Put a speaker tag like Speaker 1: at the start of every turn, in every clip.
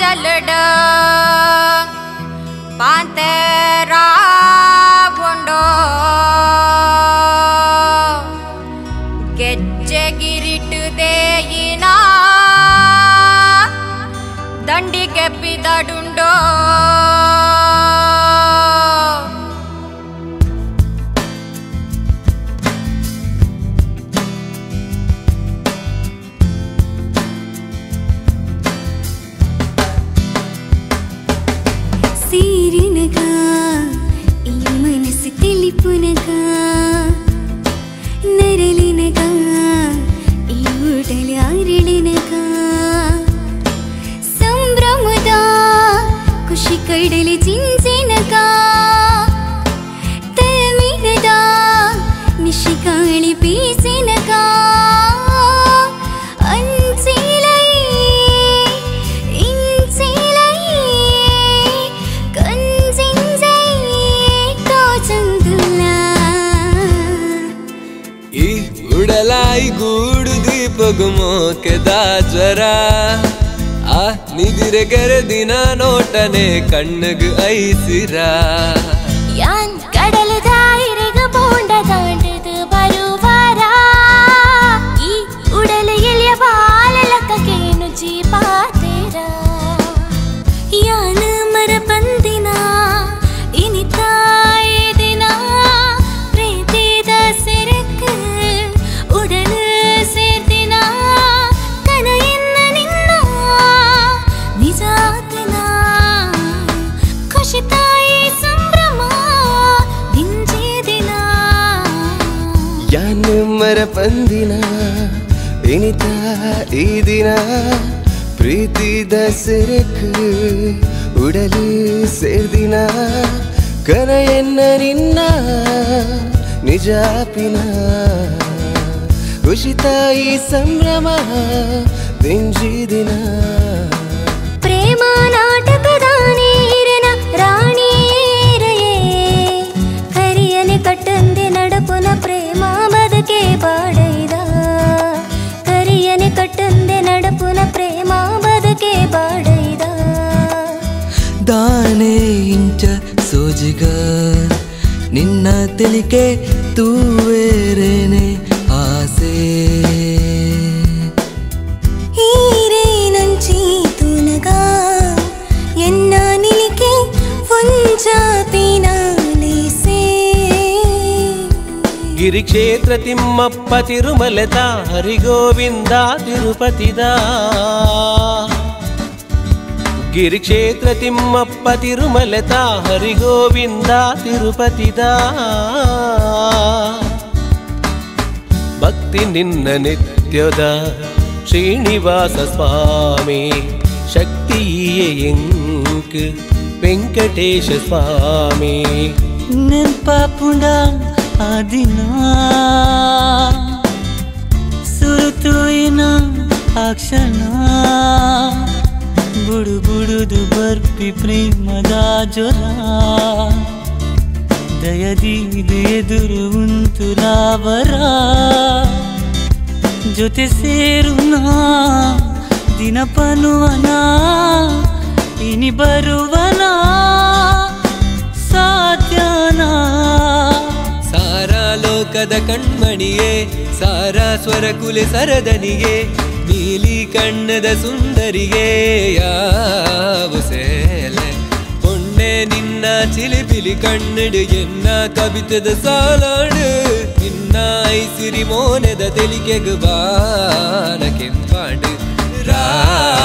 Speaker 1: ஜல்லடா பாந்தரா கொண்டோ ಗೆಜ್ಜೆಗಿರಿಟು ದೇಯಿನ ದಂಡಿಗೆ ಪಿದಡುಂಡೋ
Speaker 2: ಶಿಕೈಡಲಿ ಚಿಂಚಿನಕ ತಮಿಳದ ನಿಶಿಕಾಳಿ
Speaker 3: ಪೀಸಿನಕ ಉಡಲಾಯಿ ಗೂಡು ದೀಪಗ ಮೋಕೆದ ಜ್ವರ ಆ ನಿದಿರೆಗರೆದಿನ ನೋಟನೆ ಕಣ್ಣಗ್ ಐಸಿರ.
Speaker 2: ಯಾನ್ ಕಡಲ ದಾಯಿರೆಗ ಬೋಂಡ ಮರಪಂದಿನ ಎನಿತ ಈ ದಿನ. ಪ್ರೀತಿ ದಸರಕ್ ಉಡಲಿ ಸೇರ್ದಿನ ಕರೆಯನ್ನ ನಿನ್ನ ನಿಜಾಪಿನ ಖುಷಿ ತಾಯಿ ಸಂಭ್ರಮ
Speaker 4: ಕಲಿಕೆ ತೂವೇರೇನೆ ಆಸೆ
Speaker 5: గిరిక్షేత్ర తిమ్మప్ప తిరుమల తిరుమలత హరిగోవిందా తిరుపతిదా గిరిక్షేత్ర తిమ్మప్ప తిరుమలత హరి గోవింద తిరుపతిదా భక్తి నిన్న నిత్యద శ్రీనివాస స్వామి சக்தியே எங்கு
Speaker 4: வெங்கடேஷ சுவாமி நென்பாப்புண்டா அதினா சுருத்துயினா அக்ஷனா ಬುಡು ಬುಡುದು ಬರ್ಪಿ ಪ್ರೇಮದ ಜ್ವರ. ದಯದೀದು ಎದುರು ಉಂಟು ರಾವರ. ಜೊತೆ ಸೇರುನ ದಿನ ಪನುವನ, ಇನಿ ಬರುವನ. ಸಾಧ್ಯನ?
Speaker 3: ಸಾರಾ ಲೋಕದ ಕಣ್ಮಣಿಯೇ, ಸಾರಾ ಸ್ವರ ಕುಲೆ ಸರದನಿಗೆ ನೀಲಿ ಕಣ್ಣದ ಸುಂದರಿಗೆ ಯಾವು ಸೇಲೆ? பொண்ணே நின்னா சிலிபிலி கண்ணுடு என்ன கவித்தது சாலாடு
Speaker 2: நின்னா ஐசிரி மோனத தெளிக்ககு வானகென் பாண்டு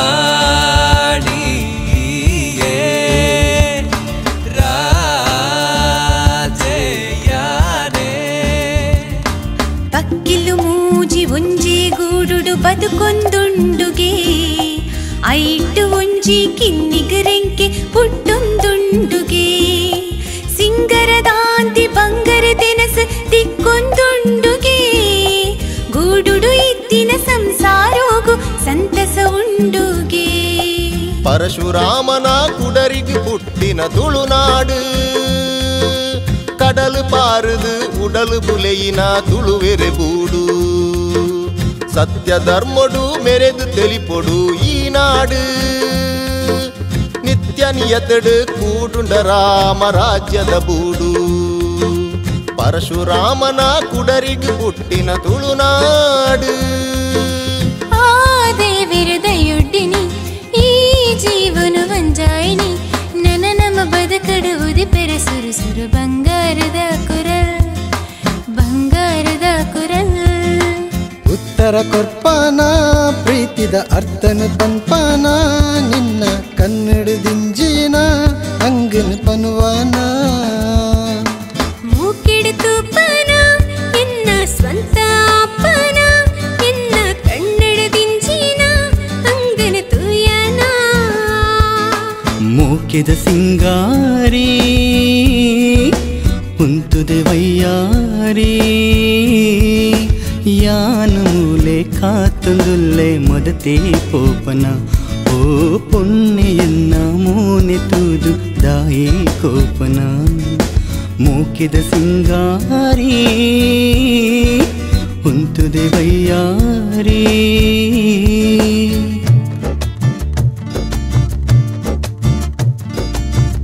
Speaker 2: ராணி ನಿತ್ತಿನ ಸಂಸಾರೋಗು ಸಂತಸ ಉಂಡುಗೆ.
Speaker 6: ಪರಶುರಾಮನ ಕುಡರಿಗೆ ಹುಟ್ಟಿನ ತುಳುನಾಡು. கடல் பாருது உடல் புலையினா துளுவெரு பூடு சத்திய தர்மடு மெரெது தெளிப்பொடு ஈநாடு நித்ய நியத்தடு கூடுண்ட ராமராஜ்யத பூடு పరశురామన కుడరికి పుట్టిన తుళునాడు
Speaker 7: ఆ దేవిరుదయుడ్డిని ఈ జీవను ವಂಜಾಯಿನಿ ನನ್ನ ನಮ್ಮ ಬದುಕಡುವುದು ಪೆರಸುರು ಸುರು ಬಂಗಾರದ ಕುರಲ್ ಬಂಗಾರದ ಕುರಲ್
Speaker 8: ಉತ್ತರ ಕೊರ್ಪಾನ ಪ್ರೀತಿದ ಅರ್ಥನು ತನ್ಪಾನ ನಿನ್ನ
Speaker 7: ಕನ್ನಡ ದಿಂಜಿನ ಅಂಗನ ಪನುವಾನ
Speaker 9: ಕೆದ ಸಿಂಗಾರಿ ಉಂತುದೆ ವಯ್ಯಾರಿ ಯಾನು ಮೂಲೆ ಕಾತುಂದುಲ್ಲೆ ಮೊದತೆ ಪೋಪನ ಓ ಪೊನ್ನೆಯನ್ನ ಮೂನೆ ತೂದು ದಾಯಿ ಕೋಪನ ಮೂಕಿದ ಸಿಂಗಾರಿ ಉಂತುದೆ ವಯ್ಯಾರಿ